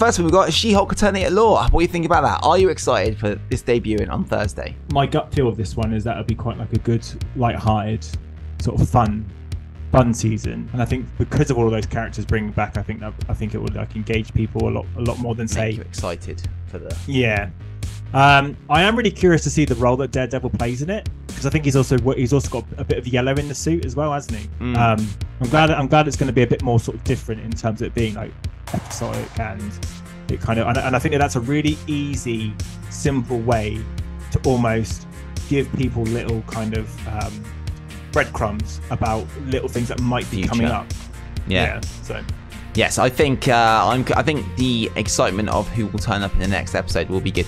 first we've got She-Hulk Attorney at Law. What do you think about that? Are you excited for this debuting on Thursday? My gut feel of this one is that it'll be quite like a good, light-hearted, sort of fun, fun season. And I think because of all of those characters bringing back, I think that I think it would like engage people a lot, a lot more than say. You excited for the. Yeah. Um, I am really curious to see the role that Daredevil plays in it because I think he's also he's also got a bit of yellow in the suit as well, hasn't he? Mm. Um, I'm glad I'm glad it's going to be a bit more sort of different in terms of it being like episodic and it kind of and, and I think that that's a really easy, simple way to almost give people little kind of um, breadcrumbs about little things that might be coming Future. up. Yeah. So Yes, I think uh, I'm. I think the excitement of who will turn up in the next episode will be good.